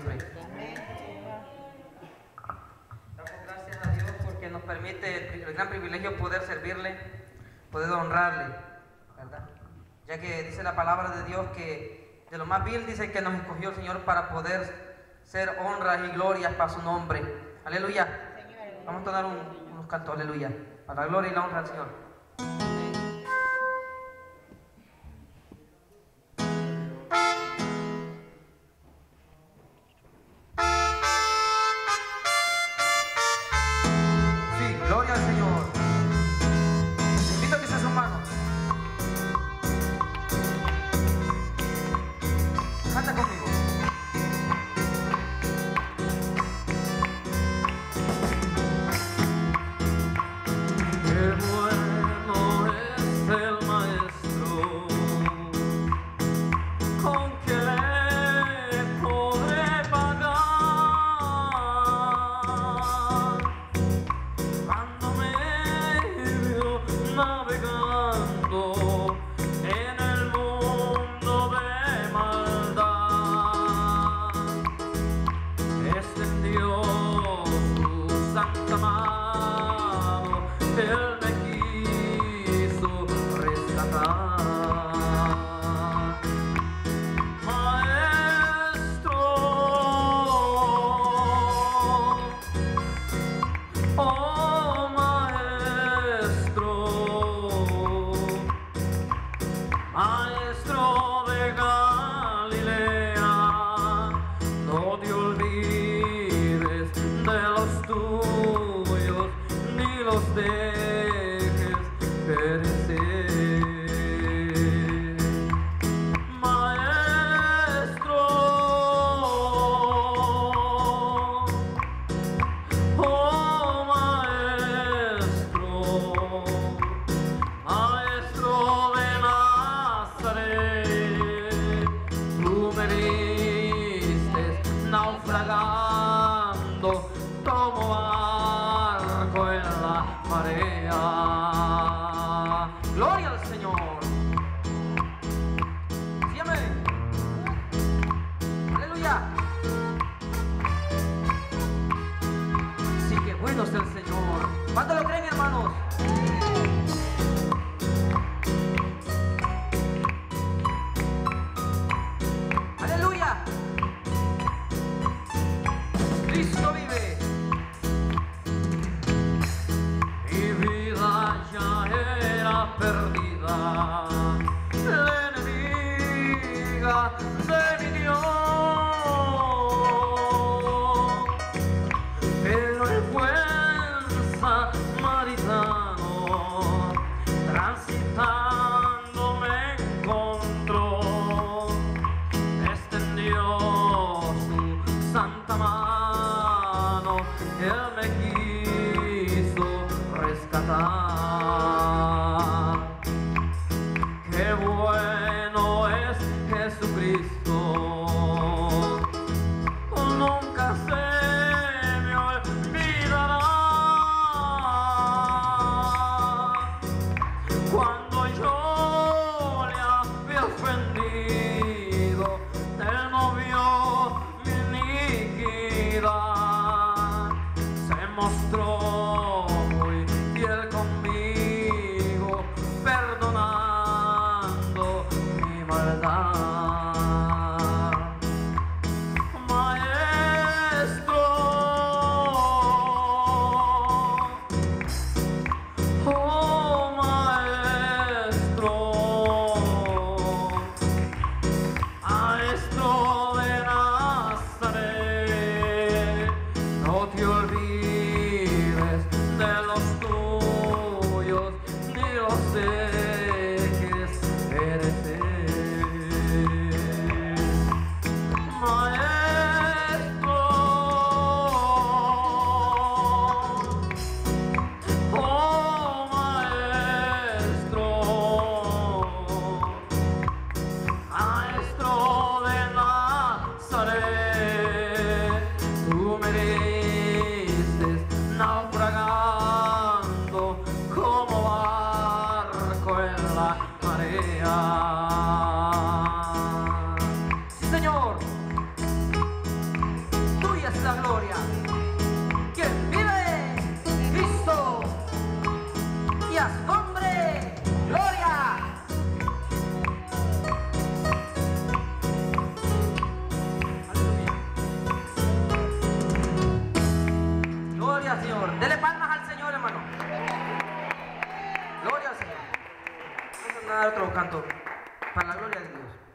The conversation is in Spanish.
siempre. Damos gracias a Dios porque nos permite el, gran privilegio poder servirle, poder honrarle, ¿verdad? Ya que dice la palabra de Dios que de lo más vil dice que nos escogió el Señor para poder ser honras y glorias para su nombre. Aleluya. Vamos a tomar un- unos cantos, aleluya. Para la gloria y la honra al Señor. Maestro de Galilea, no te olvides de los tuyos, ni los dejes perecer. Gloria al Señor. Sí, amén. Aleluya. Sí, que bueno es el Señor. ¿Cuánto lo creen, hermanos? Aleluya. Cristo vive. я накисло раскатал. maestro. Señor. Dele palmas al Señor, hermano. Gloria al Señor. Vamos a dar otro canto para la gloria de Dios.